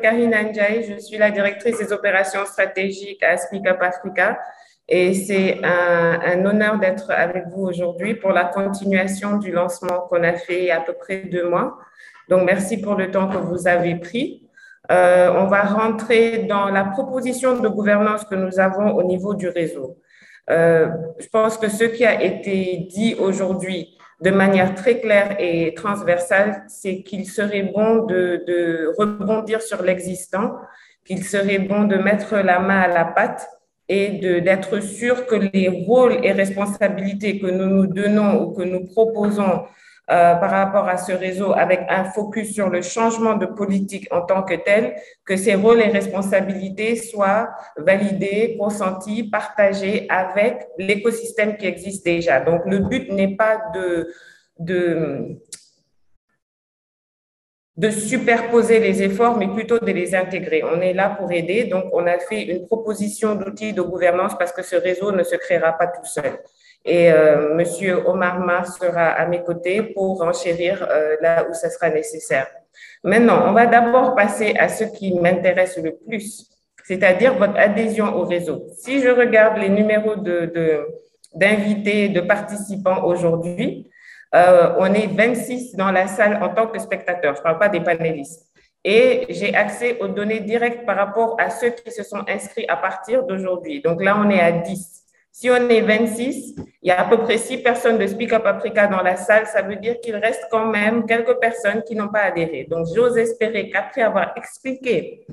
Karine Ndiaye, je suis la directrice des opérations stratégiques à Speak Up Africa et c'est un, un, honneur d'être avec vous aujourd'hui pour la continuation du lancement qu'on a fait il y a à peu près deux mois. Donc, merci pour le temps que vous avez pris. Euh, on va rentrer dans la proposition de gouvernance que nous avons au niveau du réseau. Euh, je pense que ce qui a été dit aujourd'hui de manière très claire et transversale, c'est qu'il serait bon de, rebondir sur l'existant, qu'il serait bon de mettre la main à la pâte et d'être sûr que les rôles et responsabilités que nous nous donnons ou que nous proposons euh, par rapport à ce réseau avec un focus sur le changement de politique en tant que tel, que ces rôles et responsabilités soient validés, consentis, partagés avec l'écosystème qui existe déjà. Donc, le but n'est pas de, de, de superposer les efforts, mais plutôt de les intégrer. On est là pour aider. Donc, on a fait une proposition d'outils de gouvernance parce que ce réseau ne se créera pas tout seul. Et euh, Monsieur Omar Mar sera à mes côtés pour enchérir euh, là où ce sera nécessaire. Maintenant, on va d'abord passer à ce qui m'intéresse le plus, c'est-à-dire votre adhésion au réseau. Si je regarde les numéros d'invités, de, de participants aujourd'hui, euh, on est 26 dans la salle en tant que spectateurs, je ne parle pas des panélistes. Et j'ai accès aux données directes par rapport à ceux qui se sont inscrits à partir d'aujourd'hui. Donc là, on est à 10. Si on est 26, il y a à peu près 6 personnes de Speak Up Africa dans la salle. Ça veut dire qu'il reste quand même quelques personnes qui n'ont pas adhéré. Donc, j'ose espérer qu'après avoir expliqué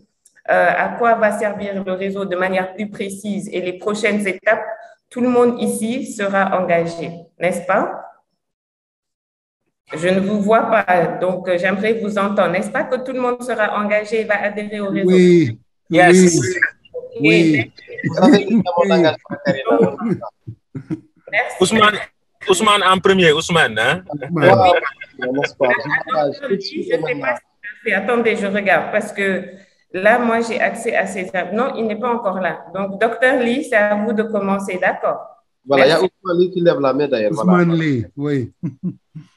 euh, à quoi va servir le réseau de manière plus précise et les prochaines étapes, tout le monde ici sera engagé, n'est-ce pas? Je ne vous vois pas, donc euh, j'aimerais vous entendre. N'est-ce pas que tout le monde sera engagé et va adhérer au réseau? Oui, yes. oui. Oui. Ousmane, Ousmane en premier, Ousmane. Hein? Attendez, je regarde parce que là, moi, j'ai accès à ces tables. Non, il n'est pas encore là. Donc, docteur Lee, c'est à vous de commencer, d'accord? Voilà, il y a Ousmane Lee qui lève la main d'ailleurs. Ousmane voilà. Lee, oui.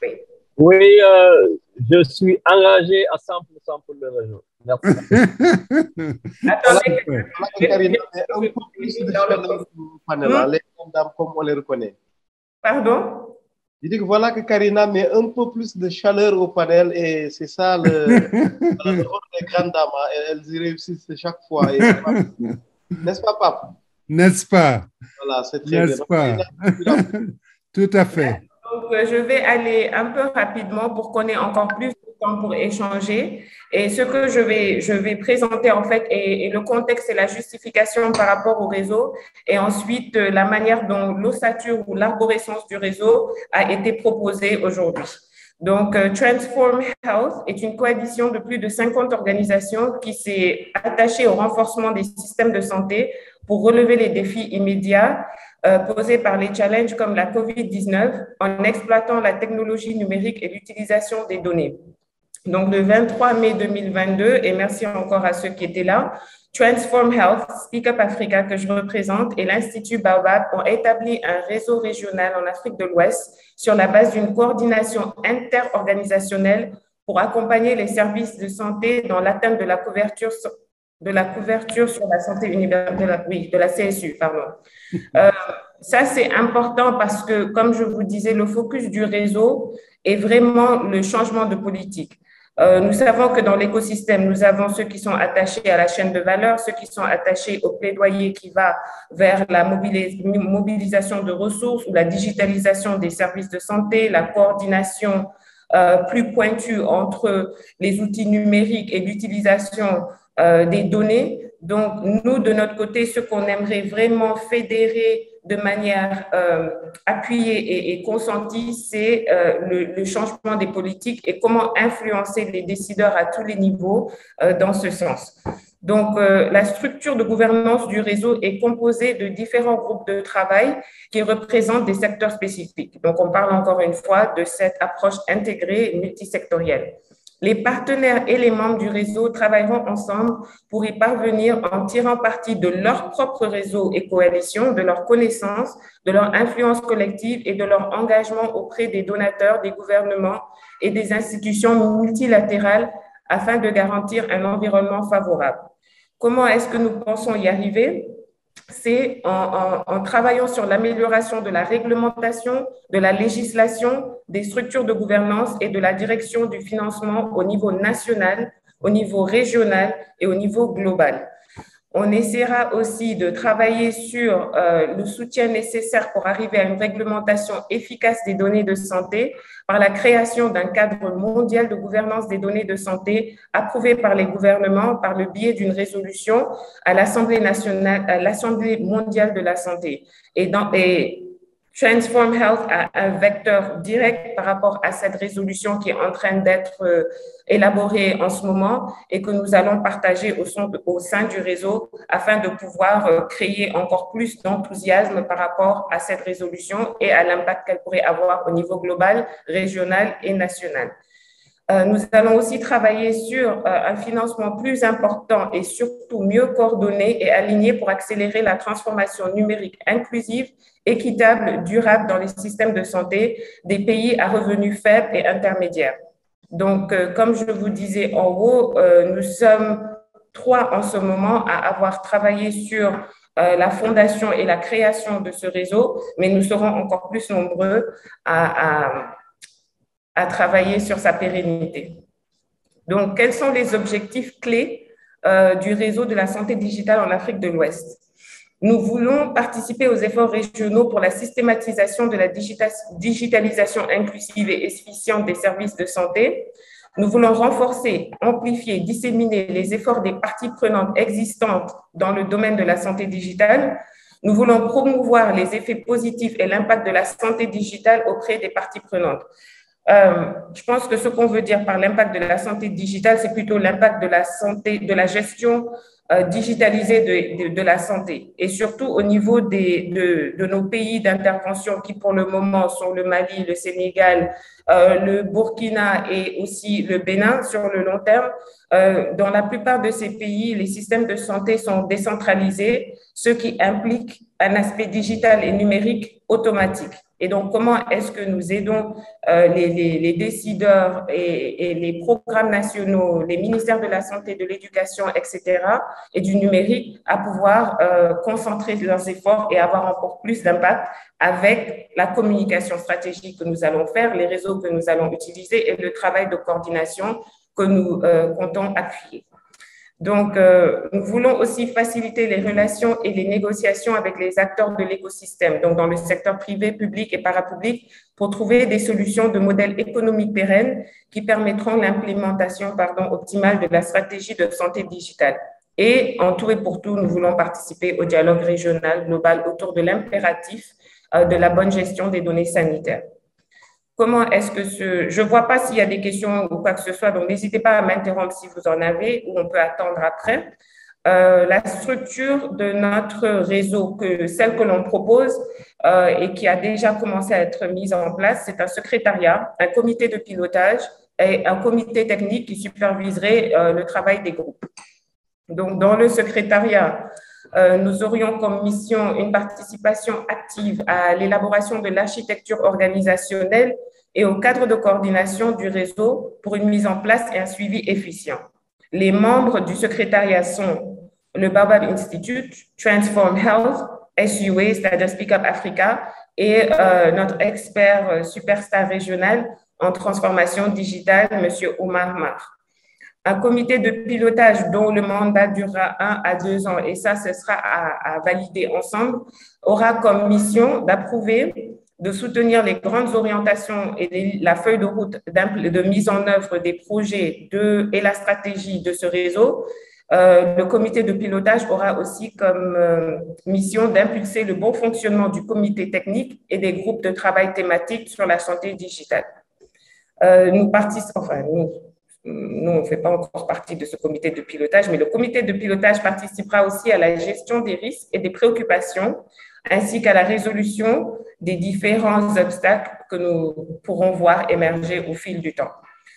oui. Oui, euh, je suis engagé à 100% pour le réseau. Merci. Attendez, comme on les reconnaît. Pardon? Je dis que voilà que Karina met un peu plus de chaleur au panel et c'est ça le, le rôle des grandes dames. Elles y réussissent chaque fois. N'est-ce pas, Pape? N'est-ce pas? Voilà, c'est très N'est-ce pas? Tout à fait. Donc, je vais aller un peu rapidement pour qu'on ait encore plus de pour échanger. Et ce que je vais, je vais présenter, en fait, est, le contexte et la justification par rapport au réseau. Et ensuite, la manière dont l'ossature ou l'arborescence du réseau a été proposée aujourd'hui. Donc, Transform Health est une coalition de plus de 50 organisations qui s'est attachée au renforcement des systèmes de santé pour relever les défis immédiats euh, posés par les challenges comme la COVID-19 en exploitant la technologie numérique et l'utilisation des données. Donc, le 23 mai 2022, et merci encore à ceux qui étaient là, Transform Health, Speak Up Africa que je représente et l'Institut Baobab ont établi un réseau régional en Afrique de l'Ouest sur la base d'une coordination interorganisationnelle pour accompagner les services de santé dans l'atteinte de la couverture de la couverture sur la santé universelle, de la, oui, de la CSU, pardon. Euh, ça, c'est important parce que, comme je vous disais, le focus du réseau est vraiment le changement de politique. Euh, nous savons que dans l'écosystème, nous avons ceux qui sont attachés à la chaîne de valeur, ceux qui sont attachés au plaidoyer qui va vers la mobilisation de ressources ou la digitalisation des services de santé, la coordination euh, plus pointue entre les outils numériques et l'utilisation euh, des données. Donc, nous, de notre côté, ce qu'on aimerait vraiment fédérer de manière euh, appuyée et, consentie, c'est euh, le, changement des politiques et comment influencer les décideurs à tous les niveaux euh, dans ce sens. Donc, la structure de gouvernance du réseau est composée de différents groupes de travail qui représentent des secteurs spécifiques. Donc, on parle encore une fois de cette approche intégrée multisectorielle. Les partenaires et les membres du réseau travailleront ensemble pour y parvenir en tirant parti de leur propre réseau et coalition, de leurs connaissances, de leur influence collective et de leur engagement auprès des donateurs, des gouvernements et des institutions multilatérales afin de garantir un environnement favorable. Comment est-ce que nous pensons y arriver? C'est en, travaillant sur l'amélioration de la réglementation, de la législation, des structures de gouvernance et de la direction du financement au niveau national, au niveau régional et au niveau global. On essaiera aussi de travailler sur euh, le soutien nécessaire pour arriver à une réglementation efficace des données de santé par la création d'un cadre mondial de gouvernance des données de santé approuvé par les gouvernements par le biais d'une résolution à l'Assemblée nationale, à l'Assemblée mondiale de la santé. Et, dans, et Transform Health a un vecteur direct par rapport à cette résolution qui est en train d'être euh, élaborée en ce moment et que nous allons partager au, sein du réseau afin de pouvoir euh, créer encore plus d'enthousiasme par rapport à cette résolution et à l'impact qu'elle pourrait avoir au niveau global, régional et national. Euh, nous allons aussi travailler sur un financement plus important et surtout mieux coordonné et aligné pour accélérer la transformation numérique inclusive équitable, durable dans les systèmes de santé des pays à revenus faibles et intermédiaires. Donc, euh, comme je vous disais en haut, euh, nous sommes trois en ce moment à avoir travaillé sur euh, la fondation et la création de ce réseau, mais nous serons encore plus nombreux à, à, à travailler sur sa pérennité. Donc, quels sont les objectifs clés du réseau de la santé digitale en Afrique de l'Ouest? Nous voulons participer aux efforts régionaux pour la systématisation de la digitalisation inclusive et efficiente des services de santé. Nous voulons renforcer, amplifier, disséminer les efforts des parties prenantes existantes dans le domaine de la santé digitale. Nous voulons promouvoir les effets positifs et l'impact de la santé digitale auprès des parties prenantes. Euh, je pense que ce qu'on veut dire par l'impact de la santé digitale, c'est plutôt l'impact de la santé, de la gestion euh, digitalisée de, de, la santé et surtout au niveau des, de, de nos pays d'intervention qui pour le moment sont le Mali, le Sénégal, euh, le Burkina et aussi le Bénin sur le long terme. Euh, dans la plupart de ces pays, les systèmes de santé sont décentralisés, ce qui implique un aspect digital et numérique automatique. Et donc, comment est-ce que nous aidons euh, les, les, les, décideurs et, et, les programmes nationaux, les ministères de la Santé, de l'Éducation, etc., et du numérique à pouvoir euh, concentrer leurs efforts et avoir encore plus d'impact avec la communication stratégique que nous allons faire, les réseaux que nous allons utiliser et le travail de coordination que nous euh, comptons appuyer. Donc, euh, nous voulons aussi faciliter les relations et les négociations avec les acteurs de l'écosystème, donc dans le secteur privé, public et parapublic, pour trouver des solutions de modèles économiques pérennes qui permettront l'implémentation optimale de la stratégie de santé digitale. Et en tout et pour tout, nous voulons participer au dialogue régional global autour de l'impératif euh, de la bonne gestion des données sanitaires. Comment est-ce que ce... Je ne vois pas s'il y a des questions ou quoi que ce soit, donc n'hésitez pas à m'interrompre si vous en avez ou on peut attendre après. Euh, la structure de notre réseau, celle que l'on propose euh, et qui a déjà commencé à être mise en place, c'est un secrétariat, un comité de pilotage et un comité technique qui superviserait le travail des groupes. Donc, dans le secrétariat, euh, nous aurions comme mission une participation active à l'élaboration de l'architecture organisationnelle et au cadre de coordination du réseau pour une mise en place et un suivi efficient. Les membres du secrétariat sont le Barbad Institute, Transform Health, SUA, c'est-à-dire Speak Up Africa, et euh, notre expert euh, superstar régional en transformation digitale, M. Omar Mar un comité de pilotage dont le mandat durera un à deux ans, et ça, ce sera à, valider ensemble, aura comme mission d'approuver, de soutenir les grandes orientations et la feuille de route de mise en œuvre des projets de, et la stratégie de ce réseau. Euh, le comité de pilotage aura aussi comme euh, mission d'impulser le bon fonctionnement du comité technique et des groupes de travail thématiques sur la santé digitale. Euh, nous participons, enfin, nous, nous, on ne fait pas encore partie de ce comité de pilotage, mais le comité de pilotage participera aussi à la gestion des risques et des préoccupations, ainsi qu'à la résolution des différents obstacles que nous pourrons voir émerger au fil du temps.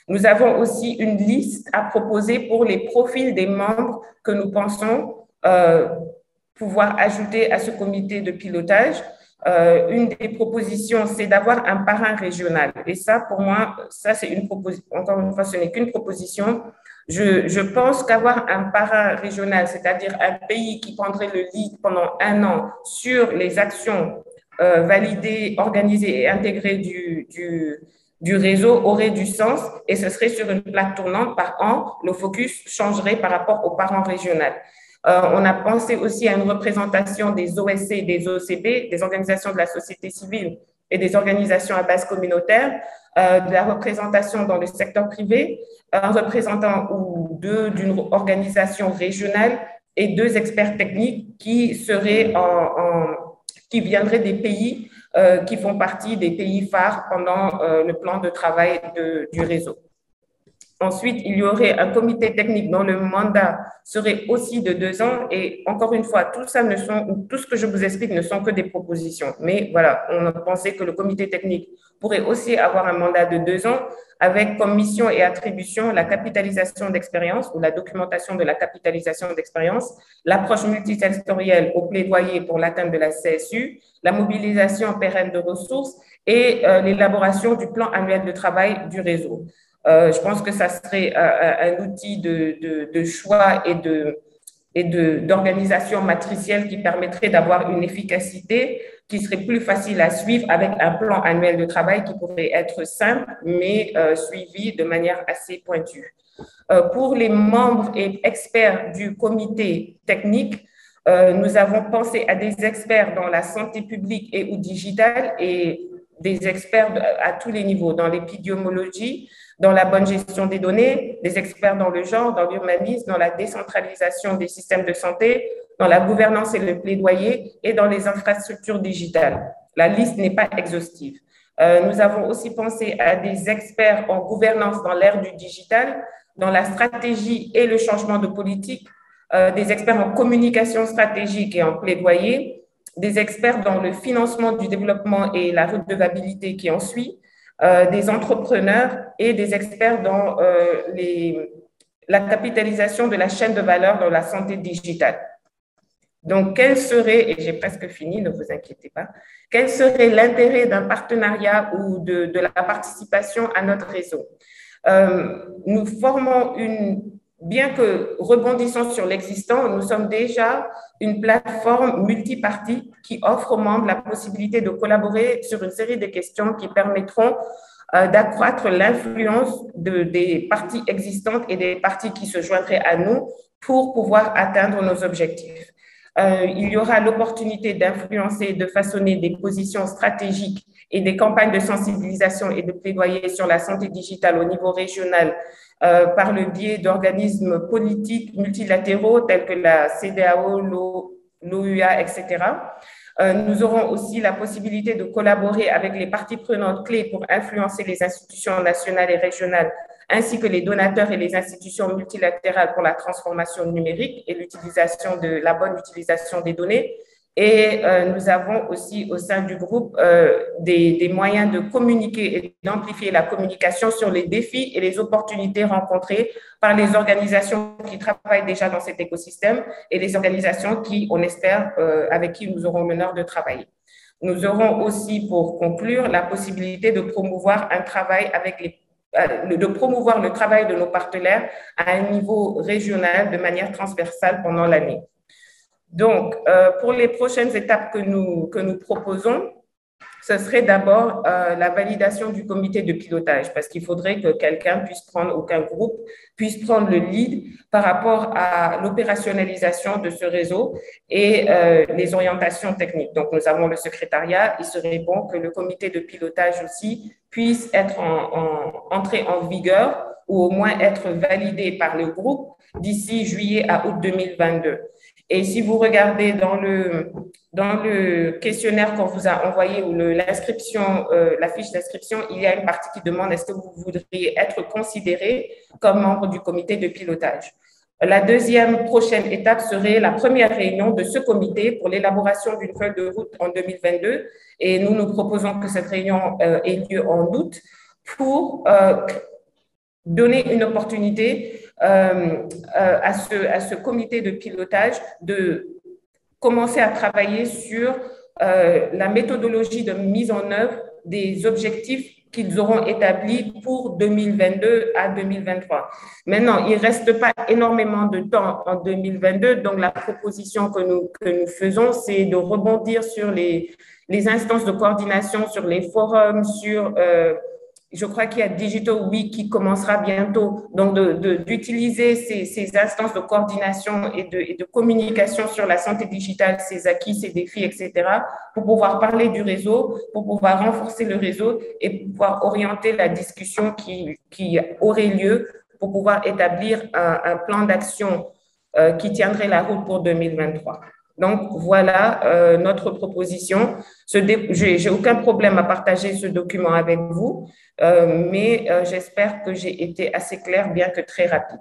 Nous avons aussi une liste à proposer pour les profils des membres que nous pensons euh, pouvoir ajouter à ce comité de pilotage euh, une des propositions, c'est d'avoir un parrain régional. Et ça, pour moi, ça, c'est une proposition, encore une fois, ce n'est qu'une proposition. Je, pense qu'avoir un parrain régional, c'est-à-dire un pays qui prendrait le lead pendant un an sur les actions euh, validées, organisées et intégrées du, réseau aurait du sens et ce serait sur une plaque tournante par an. Le focus changerait par rapport aux parents régionaux. Euh, on a pensé aussi à une représentation des OSC, des OCB, des organisations de la société civile et des organisations à base communautaire, euh, de la représentation dans le secteur privé, un représentant ou deux d'une organisation régionale et deux experts techniques qui seraient en, qui viendraient des pays euh, qui font partie des pays phares pendant le plan de travail du réseau. Ensuite, il y aurait un comité technique dont le mandat serait aussi de deux ans. Et encore une fois, tout ce que je vous explique ne sont que des propositions. Mais voilà, on a pensé que le comité technique pourrait aussi avoir un mandat de deux ans avec comme mission et attribution la capitalisation d'expérience ou la documentation de la capitalisation d'expérience, l'approche multisectorielle au plaidoyer pour l'atteinte de la CSU, la mobilisation pérenne de ressources et euh, l'élaboration du plan annuel de travail du réseau. Euh, je pense que ça serait euh, un outil de, choix et de d'organisation matricielle qui permettrait d'avoir une efficacité qui serait plus facile à suivre avec un plan annuel de travail qui pourrait être simple, mais euh, suivi de manière assez pointue. Euh, pour les membres et experts du comité technique, euh, nous avons pensé à des experts dans la santé publique et ou digitale et des experts à tous les niveaux, dans l'épidémiologie, dans la bonne gestion des données, des experts dans le genre, dans l'humanisme, dans la décentralisation des systèmes de santé, dans la gouvernance et le plaidoyer et dans les infrastructures digitales. La liste n'est pas exhaustive. Euh, nous avons aussi pensé à des experts en gouvernance dans l'ère du digital, dans la stratégie et le changement de politique, euh, des experts en communication stratégique et en plaidoyer, des experts dans le financement du développement et la redevabilité qui en suit, euh, des entrepreneurs et des experts dans euh, la capitalisation de la chaîne de valeur dans la santé digitale. Donc, quel serait, et j'ai presque fini, ne vous inquiétez pas, quel serait l'intérêt d'un partenariat ou de, de, la participation à notre réseau? Euh, Nous formons une bien que rebondissant sur l'existant, nous sommes déjà une plateforme multipartie qui offre aux membres la possibilité de collaborer sur une série de questions qui permettront euh, d'accroître l'influence de, des parties existantes et des parties qui se joindraient à nous pour pouvoir atteindre nos objectifs. Euh, il y aura l'opportunité d'influencer, de façonner des positions stratégiques et des campagnes de sensibilisation et de plaidoyer sur la santé digitale au niveau régional euh, par le biais d'organismes politiques multilatéraux tels que la CDAO, l'OUA, etc. Euh, nous aurons aussi la possibilité de collaborer avec les parties prenantes clés pour influencer les institutions nationales et régionales, ainsi que les donateurs et les institutions multilatérales pour la transformation numérique et l'utilisation de la bonne utilisation des données. Et euh, nous avons aussi au sein du groupe euh, des, moyens de communiquer et d'amplifier la communication sur les défis et les opportunités rencontrées par les organisations qui travaillent déjà dans cet écosystème et les organisations qui, on espère, euh, avec qui nous aurons l'honneur de travailler. Nous aurons aussi, pour conclure, la possibilité de promouvoir un travail avec les de promouvoir le travail de nos partenaires à un niveau régional de manière transversale pendant l'année. Donc, euh, pour les prochaines étapes que nous, que nous proposons, ce serait d'abord euh, la validation du comité de pilotage, parce qu'il faudrait que quelqu'un puisse prendre, ou qu'un groupe puisse prendre le lead par rapport à l'opérationnalisation de ce réseau et euh, les orientations techniques. Donc, nous avons le secrétariat. Il serait bon que le comité de pilotage aussi puisse être en, entré en vigueur ou au moins être validé par le groupe d'ici juillet à août 2022. Et si vous regardez dans le, dans le questionnaire qu'on vous a envoyé ou l'inscription, euh, la fiche d'inscription, il y a une partie qui demande est-ce que vous voudriez être considéré comme membre du comité de pilotage. La deuxième prochaine étape serait la première réunion de ce comité pour l'élaboration d'une feuille de route en 2022. Et nous nous proposons que cette réunion euh, ait lieu en août pour euh, donner une opportunité à, ce, à ce comité de pilotage de commencer à travailler sur euh, la méthodologie de mise en œuvre des objectifs qu'ils auront établi pour 2022 à 2023. Maintenant, il ne reste pas énormément de temps en 2022, donc la proposition que nous, que nous faisons, c'est de rebondir sur les, les instances de coordination, sur les forums, sur... Euh, je crois qu'il y a Digital Week qui commencera bientôt, donc d'utiliser ces, ces, instances de coordination et de, communication sur la santé digitale, ses acquis, ses défis, etc., pour pouvoir parler du réseau, pour pouvoir renforcer le réseau et pouvoir orienter la discussion qui, aurait lieu pour pouvoir établir un, un plan d'action euh, qui tiendrait la route pour 2023. Donc, voilà euh, notre proposition. Je n'ai aucun problème à partager ce document avec vous, euh, mais euh, j'espère que j'ai été assez claire, bien que très rapide.